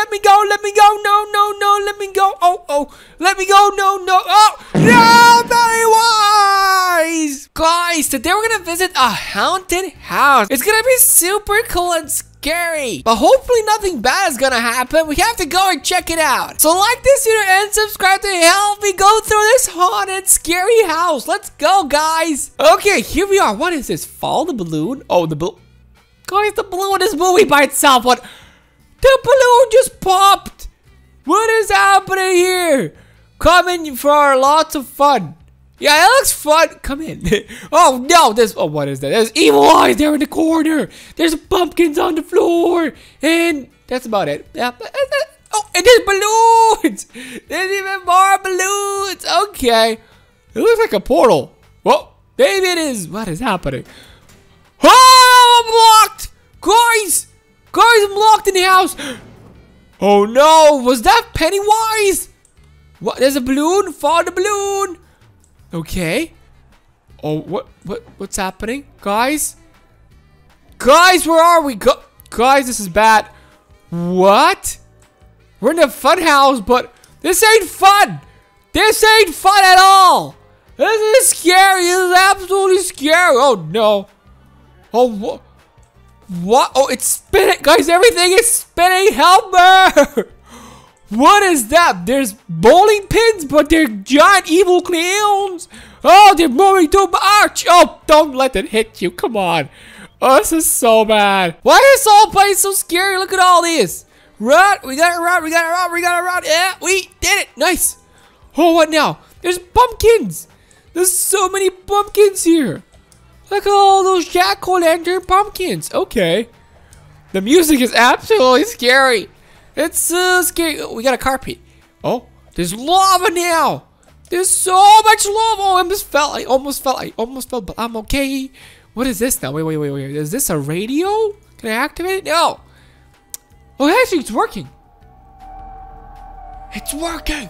let me go, let me go, no, no, no, let me go. Oh, oh, let me go, no, no, oh, no, Pennywise! Guys, today we're gonna visit a haunted house. It's gonna be super cool and scary. But hopefully nothing bad is gonna happen. We have to go and check it out. So like this video and subscribe to help me go through this haunted, scary house. Let's go, guys. Okay, here we are. What is this? Follow the balloon? Oh, the balloon. Guys, the balloon is moving by itself. What? The balloon just popped. What is happening here? Coming for lots of fun. Yeah, it looks fun. Come in. oh no, there's oh what is that? There's evil eyes there in the corner. There's pumpkins on the floor, and that's about it. Yeah. Uh, uh, oh, and there's balloons. There's even more balloons. Okay, it looks like a portal. Well, maybe it is. What is happening? Oh, I'm locked, guys. Guys, I'm locked in the house. Oh no, was that Pennywise? What? There's a balloon. Follow the balloon. Okay. Oh, what, what, what's happening? Guys? Guys, where are we? Go Guys, this is bad. What? We're in the fun house, but this ain't fun. This ain't fun at all. This is scary. This is absolutely scary. Oh, no. Oh, what? What? Oh, it's spinning. Guys, everything is spinning. Help me. What is that? There's bowling pins, but they're giant evil clowns. Oh, they're moving too much. Oh, don't let it hit you. Come on. Oh, this is so bad. Why is this whole place so scary? Look at all this. Run. We got it run. We got it run. We got it run. Yeah, we did it. Nice. Oh, what now? There's pumpkins. There's so many pumpkins here. Look at all those jack-o'-lantern pumpkins. Okay. The music is absolutely scary. It's so scary. Oh, we got a carpet. Oh, there's lava now. There's so much lava. Oh, I almost fell. I almost fell. I almost fell, but I'm okay. What is this now? Wait, wait, wait, wait. Is this a radio? Can I activate it? No. Oh, actually, it's working. It's working.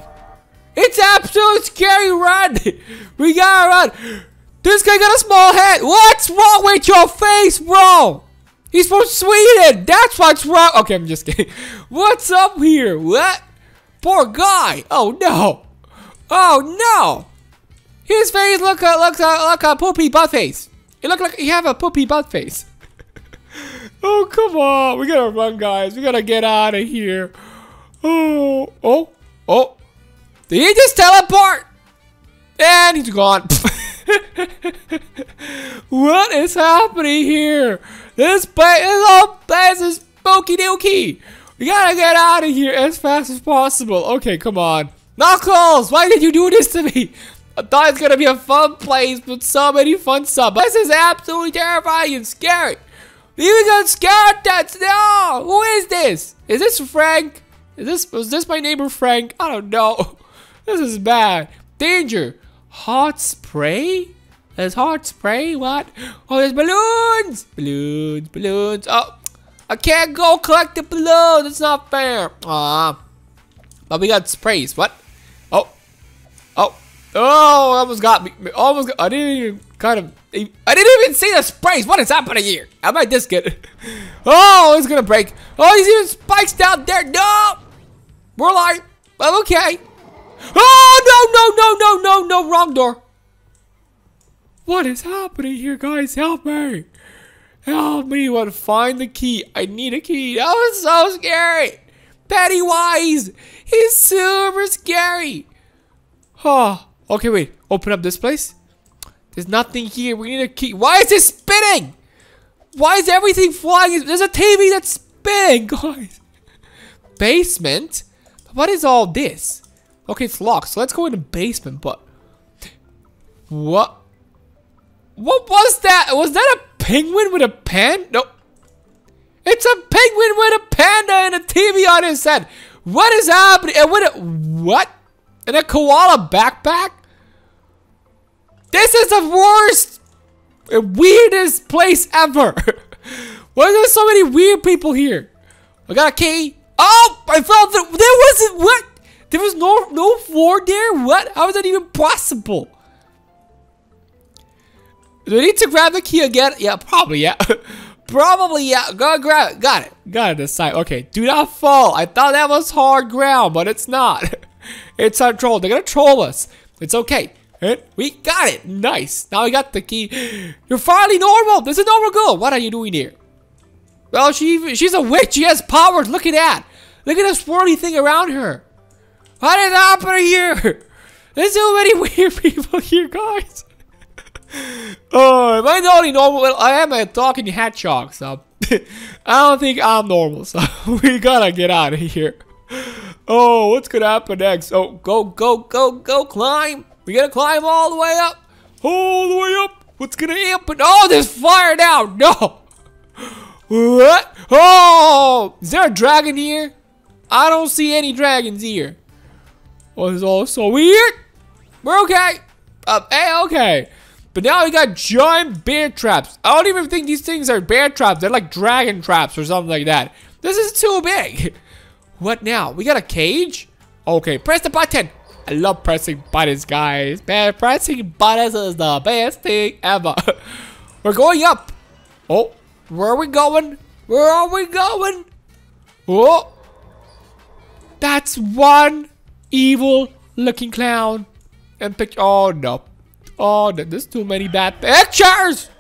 It's absolutely scary. Run. We gotta run. This guy got a small head. What's wrong with your face, bro? He's from Sweden. That's what's wrong. Okay, I'm just kidding. What's up here? What? Poor guy. Oh no. Oh no. His face look uh, looks uh, like a poopy butt face. It look like he have a poopy butt face. oh come on. We gotta run, guys. We gotta get out of here. Oh oh oh. Did he just teleport? And he's gone. what is happening here? This place, this whole place is spooky dookie. We gotta get out of here as fast as possible. Okay, come on. Knuckles, why did you do this to me? I thought it's gonna be a fun place with so many fun stuff. This is absolutely terrifying and scary. Even got skeletons. No, who is this? Is this Frank? Is this was this my neighbor Frank? I don't know. This is bad. Danger. Hot spray? There's hot spray. What? Oh, there's balloons. Balloons, balloons. Oh, I can't go collect the balloons. It's not fair. Ah. But we got sprays. What? Oh. Oh. Oh, almost got me. Almost got, I didn't even kind of. I didn't even see the sprays. What is happening here? I might just get. Oh, it's gonna break. Oh, there's even spikes down there. No. We're like, I'm okay. Oh, no, no, no, no, no, no. Wrong door. What is happening here, guys? Help me. Help me. To find the key. I need a key. That was so scary. Pennywise. He's super scary. Oh, okay, wait. Open up this place. There's nothing here. We need a key. Why is this spinning? Why is everything flying? There's a TV that's spinning, guys. Basement? What is all this? Okay, it's locked. So let's go in the basement, but... What? What was that? Was that a penguin with a pen? No. It's a penguin with a panda and a TV on his head. What is happening? And what? A, what? And a koala backpack? This is the worst, weirdest place ever. Why are there so many weird people here? I got a key. Oh, I found that there wasn't what? There was no no floor there. What? How is that even possible? Do I need to grab the key again? Yeah, probably, yeah. Probably, yeah. Go grab it. Got it. Got it this side. Okay, do not fall. I thought that was hard ground, but it's not. it's on troll. They're gonna troll us. It's okay. We got it. Nice. Now we got the key. You're finally normal. This is normal girl. What are you doing here? Well, she she's a witch. She has powers. Look at that. Look at this swirly thing around her. What is happening here? There's so many weird people here, guys. oh, am I only normal? Well, I am a talking hedgehog, so I don't think I'm normal. So we gotta get out of here. Oh, what's gonna happen next? Oh, go, go, go, go, climb. We gotta climb all the way up. All the way up. What's gonna happen? Oh, there's fire now. No. What? Oh, is there a dragon here? I don't see any dragons here. Oh, this is all so weird. We're okay. Uh, okay. But now we got giant bear traps. I don't even think these things are bear traps. They're like dragon traps or something like that. This is too big. What now? We got a cage? Okay, press the button. I love pressing buttons, guys. Man, pressing buttons is the best thing ever. We're going up. Oh, where are we going? Where are we going? Oh, that's one evil looking clown. And picture. Oh no. Oh, no, there's too many bad pictures.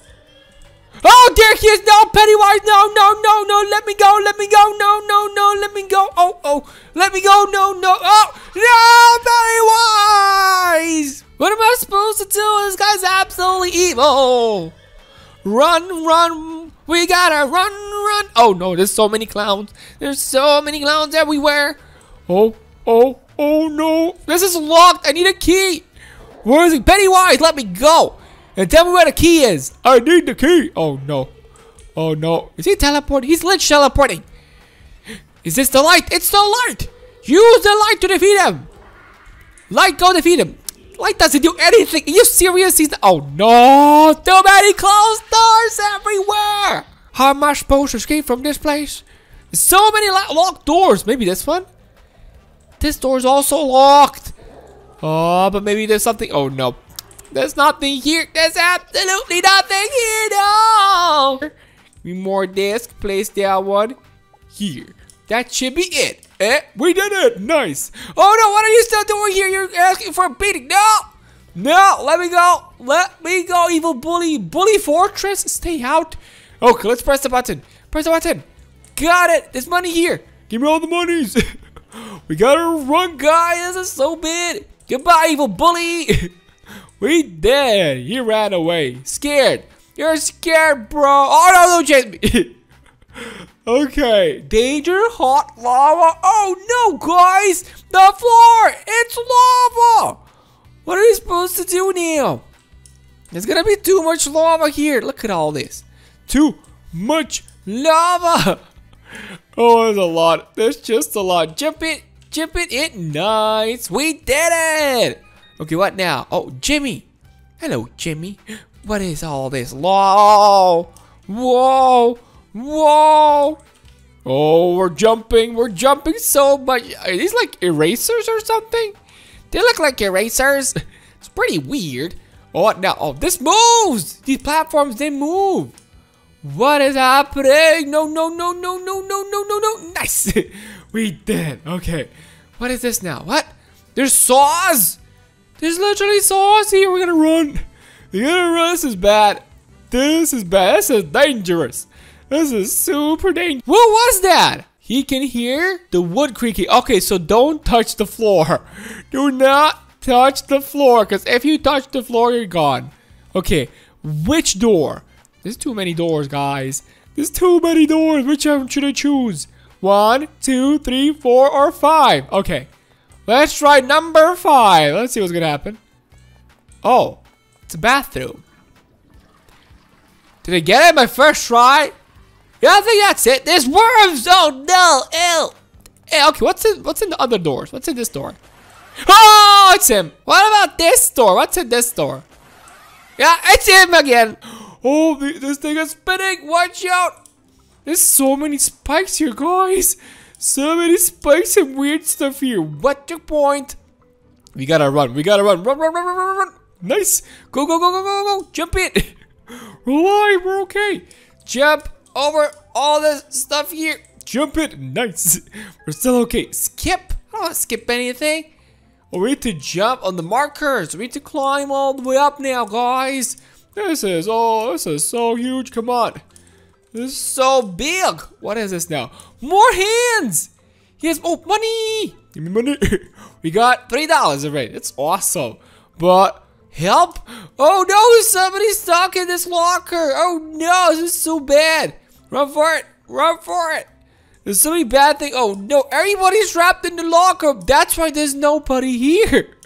Oh, there he is. No, Pennywise. No, no, no, no. Let me go. Let me go. No, no, no. Let me go. Oh, oh. Let me go. No, no. Oh, no, Pennywise. What am I supposed to do? This guy's absolutely evil. Run, run. We gotta run, run. Oh, no. There's so many clowns. There's so many clowns everywhere. Oh, oh, oh, no. This is locked. I need a key. Where is he? Pennywise, let me go. And tell me where the key is. I need the key. Oh, no. Oh, no. Is he teleporting? He's lit teleporting. Is this the light? It's the light. Use the light to defeat him. Light, go defeat him. Light doesn't do anything. Are you serious? He's oh, no. Too many closed doors everywhere. How am I supposed to escape from this place? So many locked doors. Maybe this one? This door is also locked. Oh, but maybe there's something. Oh, no. There's nothing here. There's absolutely nothing here. No. We more disc. Place that one here. That should be it. Eh? We did it. Nice. Oh, no. What are you still doing here? You're asking for a beating. No. No. Let me go. Let me go, evil bully. Bully Fortress. Stay out. Okay, let's press the button. Press the button. Got it. There's money here. Give me all the monies. we gotta run, guys. This is so big. Goodbye, evil bully. we dead. He ran away. Scared. You're scared, bro. Oh, no, don't chase me. okay. Danger, hot lava. Oh, no, guys. The floor. It's lava. What are we supposed to do now? There's to be too much lava here. Look at all this. Too much lava. Oh, there's a lot. There's just a lot. Jump it. Jump it it, Nice. We did it. Okay, what now? Oh, Jimmy. Hello, Jimmy. What is all this? Whoa. Whoa. Whoa. Oh, we're jumping. We're jumping so much. Are these like erasers or something? They look like erasers. It's pretty weird. Oh, now, oh, this moves. These platforms, they move. What is happening? No, no, no, no, no, no, no, no, no. Nice. we did. Okay. What is this now? What? There's saws. There's literally saws here. We're gonna run. We're gonna run. This is bad. This is bad. This is dangerous. This is super dangerous. What was that? He can hear the wood creaking. Okay, so don't touch the floor. Do not touch the floor, because if you touch the floor, you're gone. Okay, which door? There's too many doors, guys. There's too many doors. Which one should I choose? One, two, three, four, or five. Okay. Let's try number five. Let's see what's to happen. Oh, it's a bathroom. Did I get it my first try? Yeah, I think that's it. There's worms. Oh, no. Ew. Hey, okay, what's in, what's in the other doors? What's in this door? Oh, it's him. What about this door? What's in this door? Yeah, it's him again. Oh, this thing is spinning. Watch out. There's so many spikes here, guys. So many spikes and weird stuff here. What the point? We gotta run. We gotta run. Run, run, run, run, run, run. Nice. Go, go, go, go, go, go. Jump it. We're alive. We're okay. Jump. over all this stuff here. Jump it. Nice. We're still okay. Skip. I don't want to skip anything. We need to jump on the markers. We need to climb all the way up now, guys. This is, oh, this is so huge. Come on. This is so big. What is this now? More hands. Yes, oh, money. Give me money. we got $3 already. It's awesome. But help. Oh, no, somebody's stuck in this locker. Oh, no, this is so bad. Run for it. Run for it. There's so many bad things. Oh, no, everybody's trapped in the locker. That's why there's nobody here.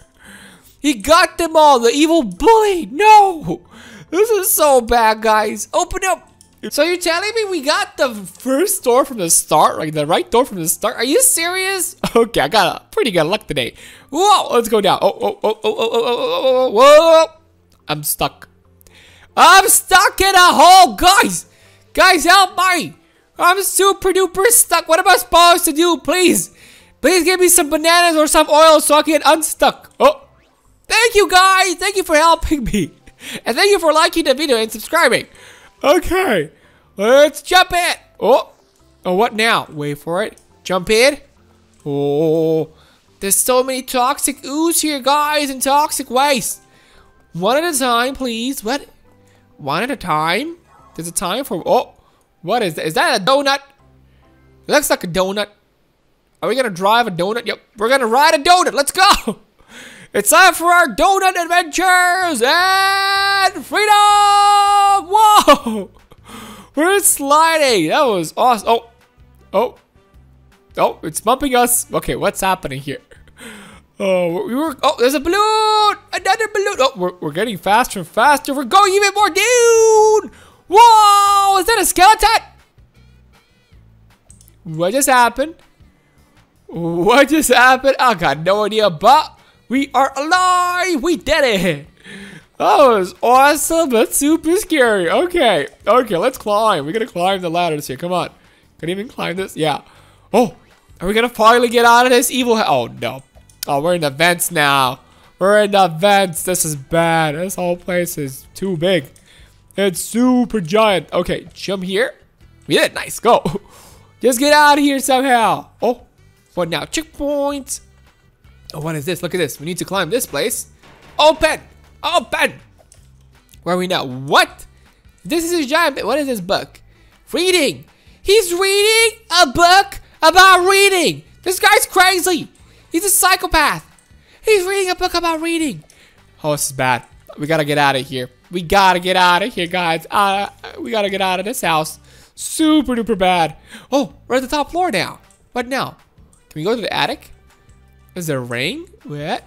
He got them all, the evil bully. No. This is so bad, guys. Open up. So you're telling me we got the first door from the start, like the right door from the start? Are you serious? Okay, I got a pretty good luck today. Whoa, let's go down. Oh, oh, oh, oh, oh, oh, oh, oh, oh, whoa. I'm stuck. I'm stuck in a hole, guys. Guys, help me. I'm super duper stuck. What am I supposed to do? Please. Please give me some bananas or some oil so I can get unstuck. Oh, thank you, guys. Thank you for helping me. And thank you for liking the video and subscribing. Okay, let's jump in. Oh, oh, what now? Wait for it. Jump in. Oh, there's so many toxic ooze here, guys, and toxic waste. One at a time, please. What? One at a time? There's a time for, oh, what is that? Is that a donut? It looks like a donut. Are we gonna drive a donut? Yep, we're gonna ride a donut. Let's go. It's time for our donut adventures and freedom! Whoa! We're sliding. That was awesome. Oh, oh, oh! It's bumping us. Okay, what's happening here? Oh, we were. Oh, there's a balloon. Another balloon. Oh, we're, we're getting faster and faster. We're going even more down. Whoa! Is that a skeleton? What just happened? What just happened? I got no idea, but we are alive! We did it! That was awesome. That's super scary. Okay. Okay, let's climb. We're gonna climb the ladders here. Come on. Can even climb this? Yeah. Oh, are we gonna finally get out of this evil? Oh, no. Oh, we're in the vents now. We're in the vents. This is bad. This whole place is too big. It's super giant. Okay, jump here. We did. Nice. Go. Just get out of here somehow. Oh, what now? Checkpoint. Oh, what is this? Look at this. We need to climb this place. Open! Open! Where are we now? What? This is a giant... What is this book? Reading! He's reading a book about reading! This guy's crazy! He's a psychopath! He's reading a book about reading! Oh, this is bad. We gotta get out of here. We gotta get out of here, guys. Uh, we gotta get out of this house. Super duper bad. Oh, we're at the top floor now. What now? Can we go to the attic? Is there a ring? What?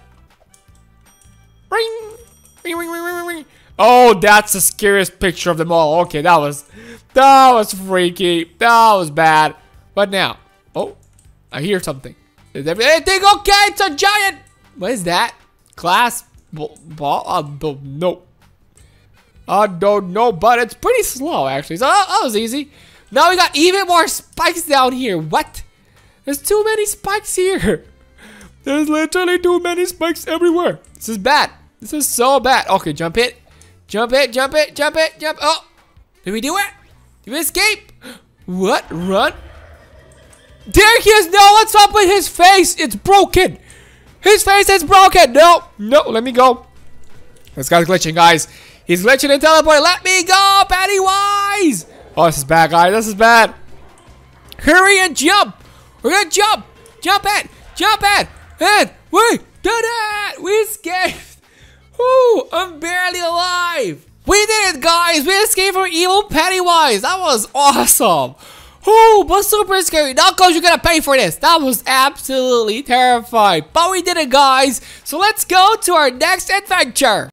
Ring! Ring, ring, ring, ring, ring. Oh, that's the scariest picture of them all. Okay, that was, that was freaky. That was bad. But now? Oh, I hear something. Is everything okay? It's a giant. What is that? Glass ball? Uh, no. I don't know, but it's pretty slow actually. So that was easy. Now we got even more spikes down here. What? There's too many spikes here. There's literally too many spikes everywhere. This is bad. This is so bad. Okay, jump it. Jump it, jump it, jump it, jump. Oh, did we do it? Did we escape? What? Run? There he is. No, what's up with his face? It's broken. His face is broken. No, no, let me go. This guy's glitching, guys. He's glitching and teleporting. Let me go, Pennywise. Oh, this is bad, guys. This is bad. Hurry and jump. We're gonna jump. Jump it. Jump it. And we did it! We escaped! Whoo! I'm barely alive! We did it, guys! We escaped from evil Pennywise! That was awesome! Whoo! But super scary! Knuckles, you're gonna pay for this! That was absolutely terrifying! But we did it, guys! So let's go to our next adventure!